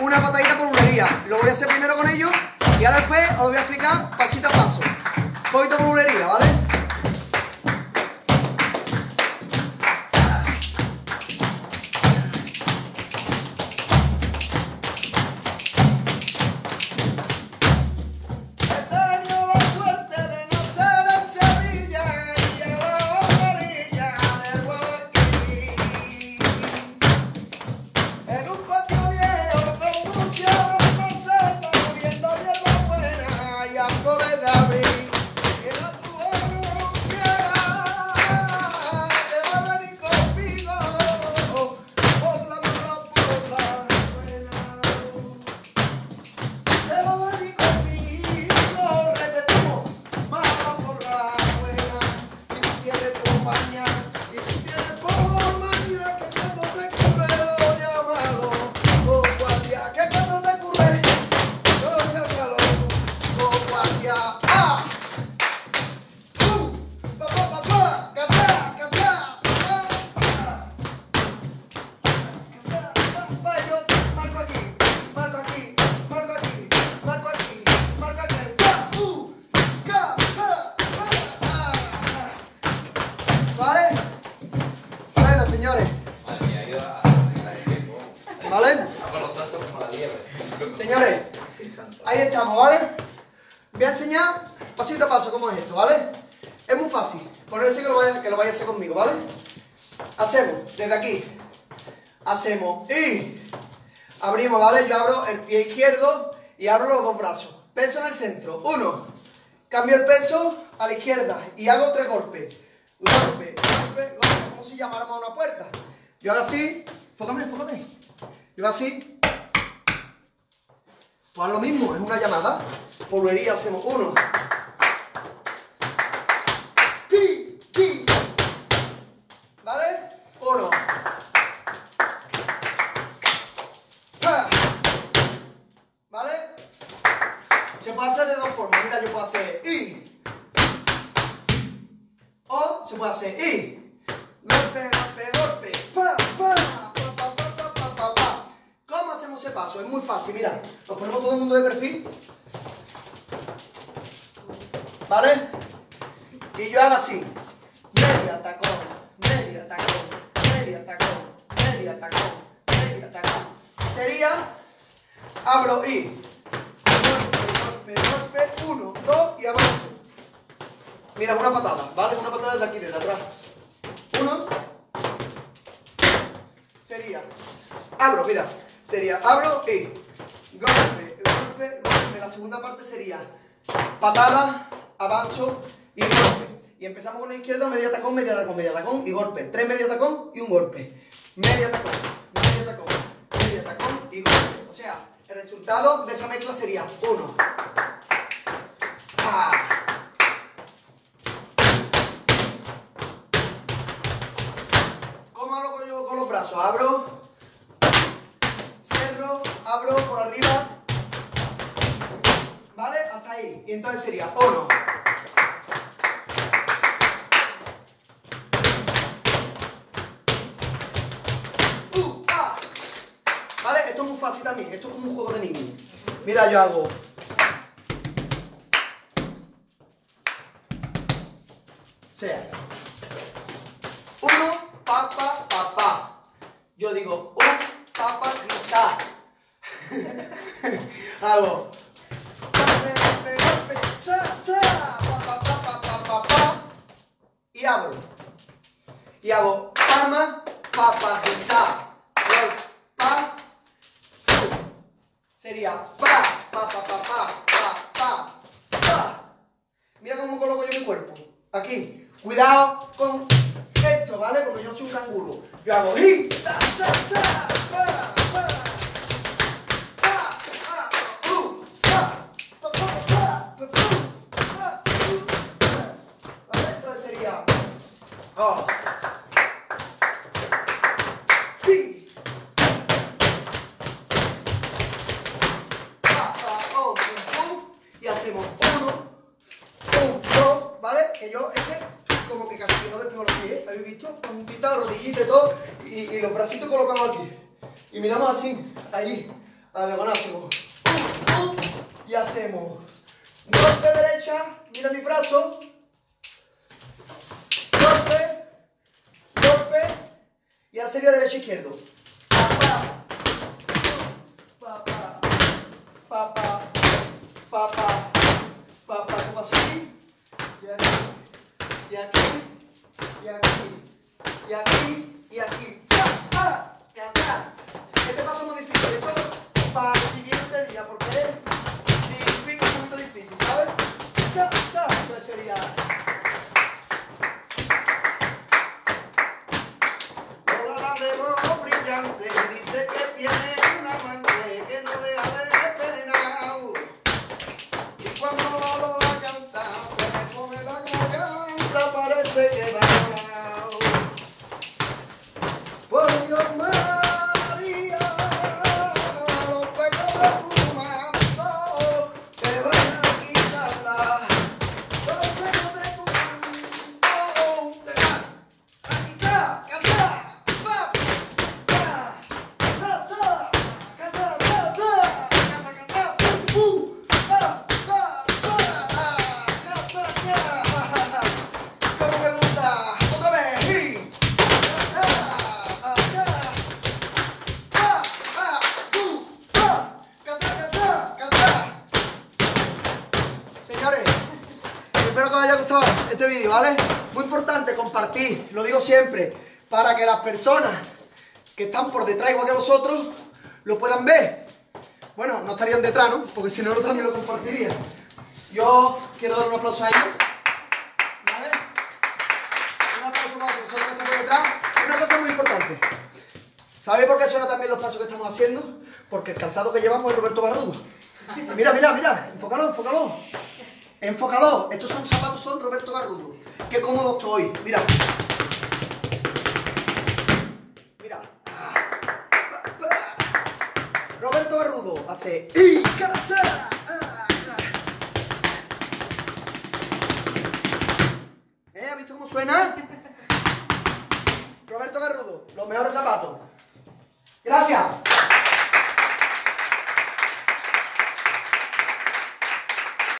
una patadita por bulería. Lo voy a hacer primero con ellos y ahora después os voy a explicar pasito a paso. Un poquito por bulería, ¿vale? Señores. ¿vale? Señores, ahí estamos, ¿vale? Voy a enseñar pasito a paso cómo es esto, ¿vale? Es muy fácil. Ponerse que lo vaya, que lo vaya a hacer conmigo, ¿vale? Hacemos desde aquí. Hacemos y abrimos, ¿vale? Yo abro el pie izquierdo y abro los dos brazos. Peso en el centro. Uno. Cambio el peso a la izquierda y hago tres golpes. Golpe, golpe, golpe. Como si llamáramos a una puerta. Yo hago así. Fócame, fócame. Yo hago así. Pues lo mismo, es una llamada. Volvería, hacemos uno. Pi, pi. ¿Vale? Uno. ¿Vale? Se puede hacer de dos formas. Mira, yo puedo hacer y. O se puede hacer y. Golpe, golpe, golpe. Pa, pa, pa, pa, pa, pa, pa, pa. ¿Cómo hacemos ese paso? Es muy fácil, mira. Nos ponemos todo el mundo de perfil. ¿Vale? Y yo hago así. Media tacón, media tacón, media tacón, media tacón, media tacón. Sería, abro y. Golpe, golpe, golpe. Uno, dos y avanzo. Mira, una patada, ¿vale? Una patada desde aquí, desde atrás. Uno. Abro, mira. Sería, abro y. Golpe, golpe, golpe. La segunda parte sería patada, avanzo y golpe. Y empezamos con la izquierda, media tacón, media tacón, media tacón y golpe. Tres media tacón y un golpe. Media tacón, media tacón, media tacón y golpe. O sea, el resultado de esa mezcla sería uno. Pa. ¿Cómo hago yo con los brazos? Abro, cierro, abro por arriba, ¿vale? Hasta ahí. Y entonces sería uno. Uh, ah. ¿Vale? Esto es muy fácil también. Esto es como un juego de niños. Mira, yo hago. Sea, uno, papa, papá. Yo digo, un papa grisá. Hago. Y abro. Y hago palma, papa. Gol, pa. Sería pa, pa, pa, pa, pa, pa, pa, pa. Mira cómo coloco yo mi cuerpo. Aquí. Cuidado con esto, ¿vale? Porque yo soy un canguro. Yo hago hi, ta, ta, ta, pa, pa. Pa, pa, uh, pa, pa, pa, pa, pa, pa, pa, uh, pa. ¿Vale? Entonces sería. Oh. Pi. Pa, pa, oh, pum, pum. Y hacemos uno, un, dos, ¿vale? Que yo es que como que casi que no despego los pies, ¿habéis visto? Puntita, la rodillita los bracitos colocados aquí. Y miramos así, allí, A diagonal y hacemos. Golpe derecha. Mira mi brazo. Golpe. Golpe. Y ahora sería derecho izquierdo. Papá. Papá. Papá. Papá. Papá. Se pasa. Y aquí. Y aquí. Y aquí. Y aquí. Vídeo, ¿vale? Muy importante compartir, lo digo siempre, para que las personas que están por detrás igual que vosotros lo puedan ver. Bueno, no estarían detrás, ¿no? Porque si no, yo también lo compartiría. Yo quiero dar un aplauso a ellos. ¿Vale? Un aplauso más a vosotros que están por detrás. Una cosa muy importante. ¿Sabéis por qué suenan también los pasos que estamos haciendo? Porque el calzado que llevamos es Roberto Barrudo. Mira, mira, mira, enfócalo, enfócalo. Enfócalo, estos son zapatos, son Roberto Garrudo. Qué cómodo estoy, mira. Mira. Roberto Garrudo hace y cacha. Ah, ah. ¿Eh? ¿Has visto cómo suena? Roberto Garrudo, los mejores zapatos. Gracias.